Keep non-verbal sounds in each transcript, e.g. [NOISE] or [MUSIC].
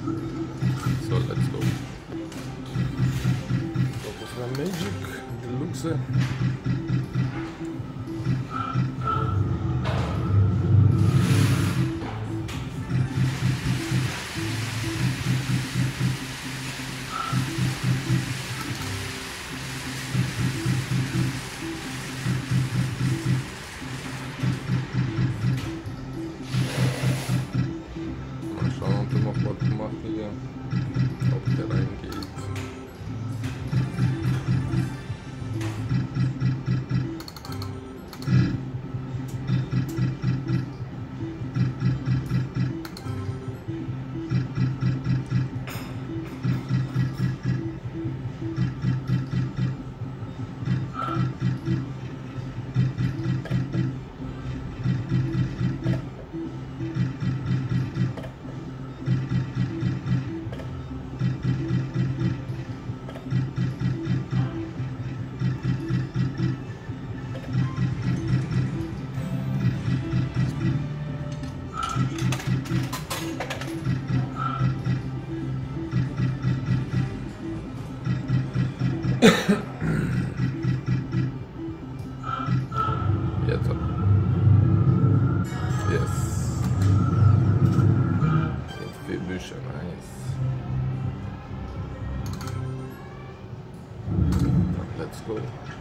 So, let's go. Focus na Magic Deluxe. Let's go.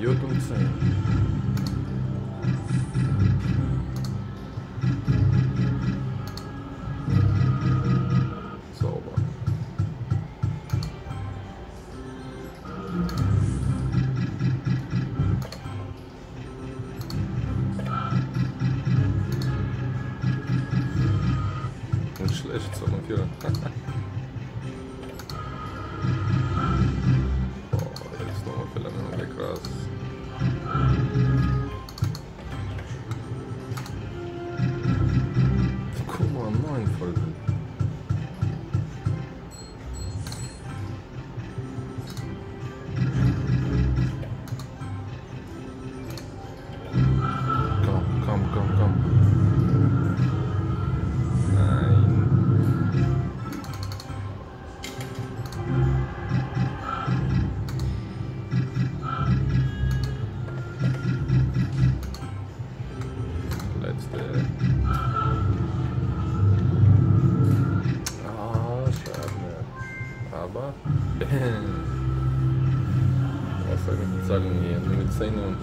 Jod und. Sauber. Nicht schlecht, sondern viel. [LAUGHS] Aber. Was soll ich sagen hier? Nur mit Zähne und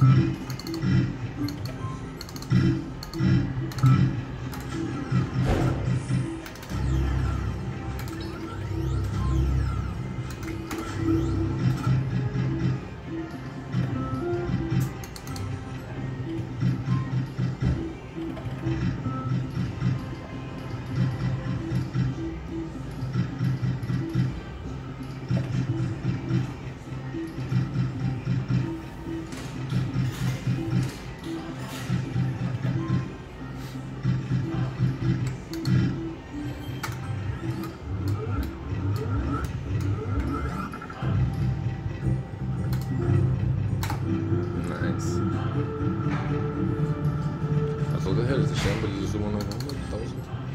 Mm-hmm. Chamberlain, Zuma, não, não,